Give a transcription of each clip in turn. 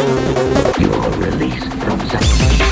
You are released from Saturn.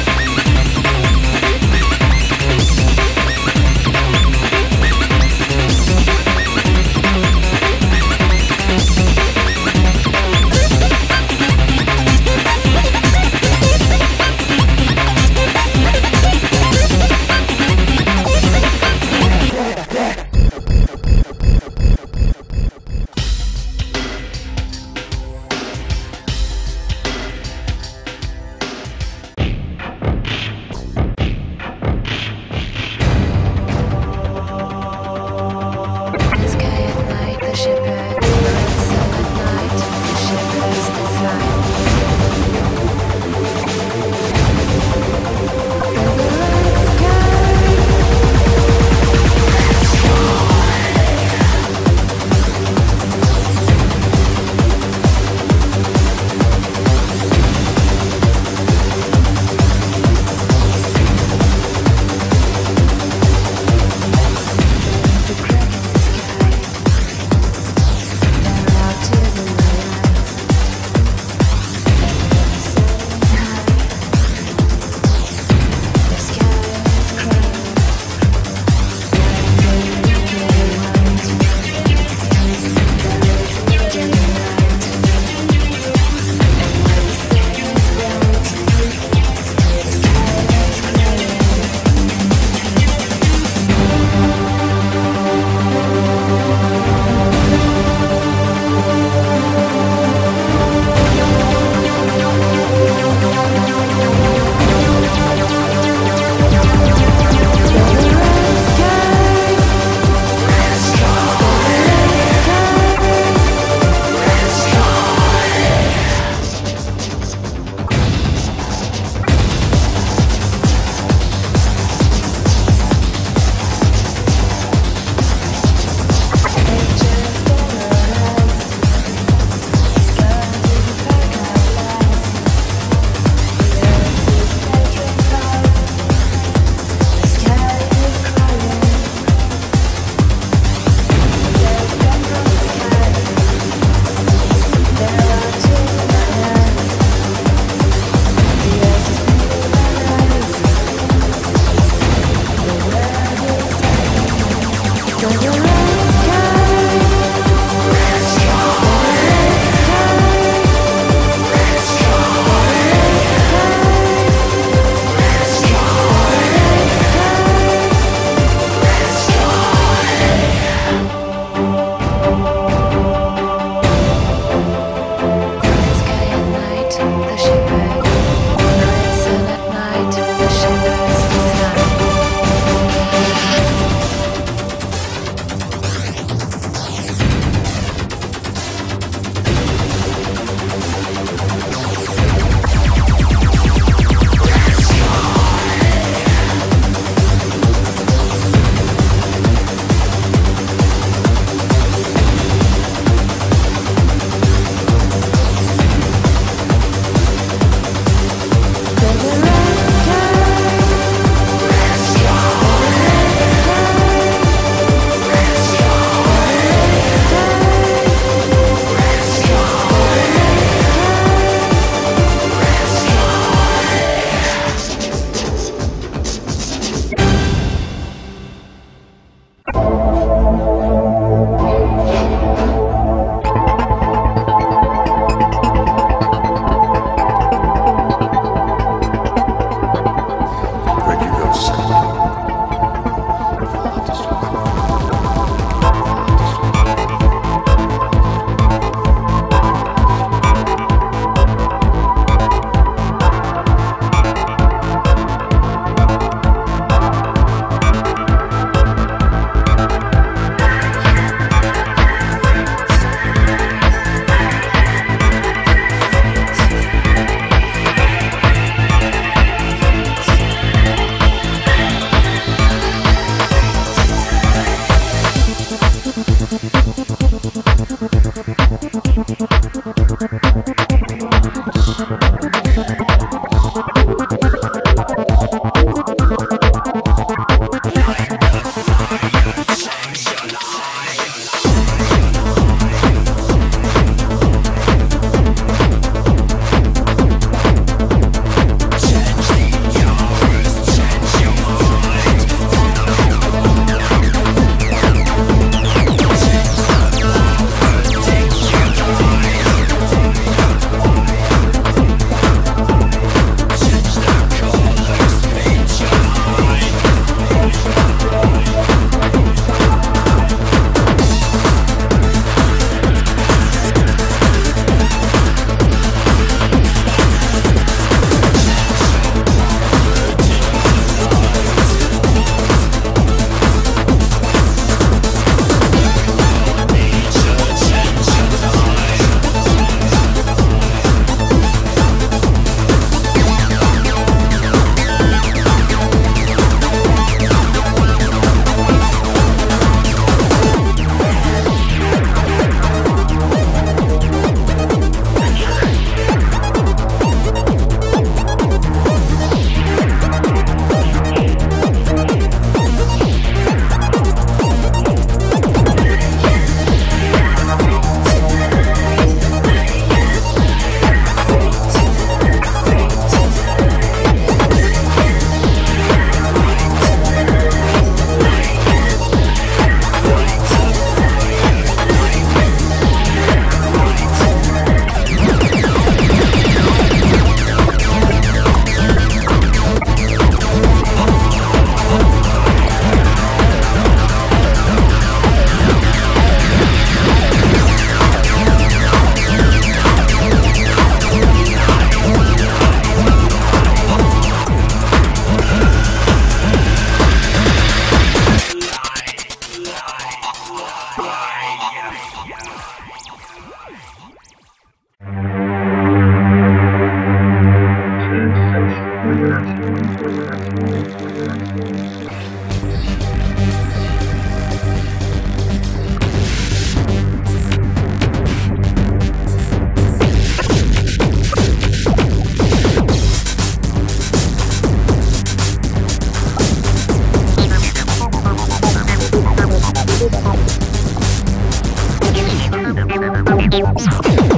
いいっすね。